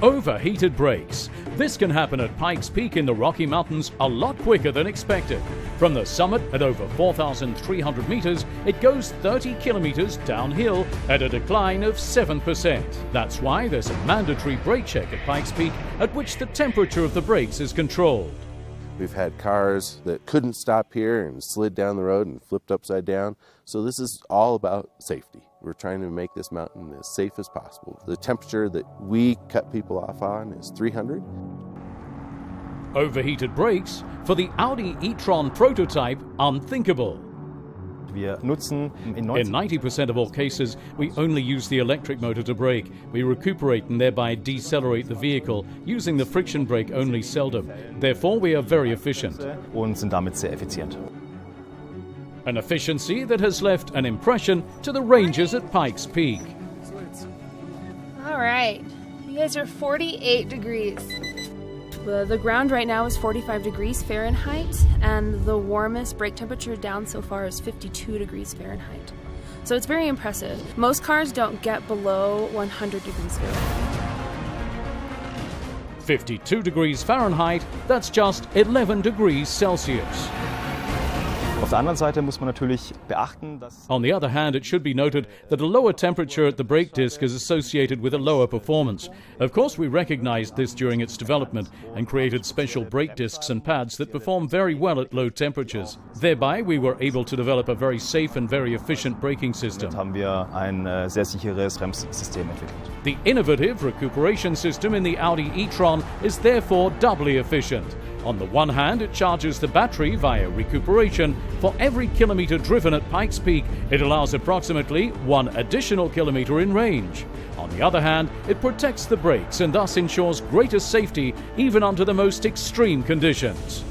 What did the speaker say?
Overheated brakes. This can happen at Pikes Peak in the Rocky Mountains a lot quicker than expected. From the summit at over 4,300 meters, it goes 30 kilometers downhill at a decline of 7%. That's why there's a mandatory brake check at Pikes Peak at which the temperature of the brakes is controlled. We've had cars that couldn't stop here and slid down the road and flipped upside down. So this is all about safety. We're trying to make this mountain as safe as possible. The temperature that we cut people off on is 300. Overheated brakes for the Audi e-tron prototype unthinkable. Wir nutzen in In 90% of all cases, we only use the electric motor to brake. We recuperate and thereby decelerate the vehicle, using the friction brake only seldom. Therefore, we are very efficient. und sind damit sehr effizient. An efficiency that has left an impression to the rangers at Pikes Peak. All right. You guys are 48 degrees. The, the ground right now is 45 degrees Fahrenheit, and the warmest brake temperature down so far is 52 degrees Fahrenheit. So it's very impressive. Most cars don't get below 100 degrees Fahrenheit. 52 degrees Fahrenheit, that's just 11 degrees Celsius. On the other hand, it should be noted that a lower temperature at the brake disc is associated with a lower performance. Of course, we recognized this during its development and created special brake discs and pads that perform very well at low temperatures. Thereby, we were able to develop a very safe and very efficient braking system. haben wir ein äh, sehr sicheres Bremssystem entwickelt. The innovative recuperation system in the Audi e-tron is therefore doubly efficient. On the one hand, it charges the battery via recuperation. For every kilometer driven at Pikes Peak, it allows approximately one additional kilometer in range. On the other hand, it protects the brakes and thus ensures greater safety even under the most extreme conditions.